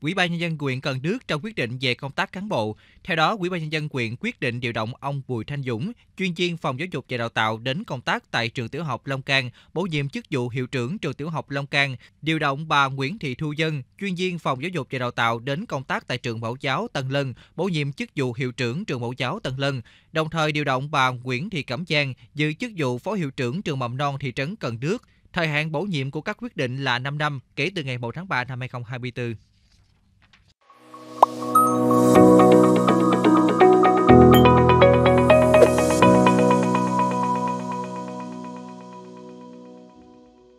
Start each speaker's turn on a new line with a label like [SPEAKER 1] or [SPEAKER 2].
[SPEAKER 1] Ủy ban nhân dân quyền Cần Đước trong quyết định về công tác cán bộ. Theo đó, Ủy ban nhân dân quyền quyết định điều động ông Bùi Thanh Dũng, chuyên viên phòng giáo dục và đào tạo đến công tác tại trường tiểu học Long Can, bổ nhiệm chức vụ hiệu trưởng trường tiểu học Long Can, điều động bà Nguyễn Thị Thu Dân, chuyên viên phòng giáo dục và đào tạo đến công tác tại trường mẫu giáo Tân Lân, bổ nhiệm chức vụ hiệu trưởng trường mẫu giáo Tân Lân, đồng thời điều động bà Nguyễn Thị Cẩm Giang giữ chức vụ phó hiệu trưởng trường mầm non thị trấn Cần Đước. Thời hạn bổ nhiệm của các quyết định là 5 năm kể từ ngày 1 tháng 3 năm 2024.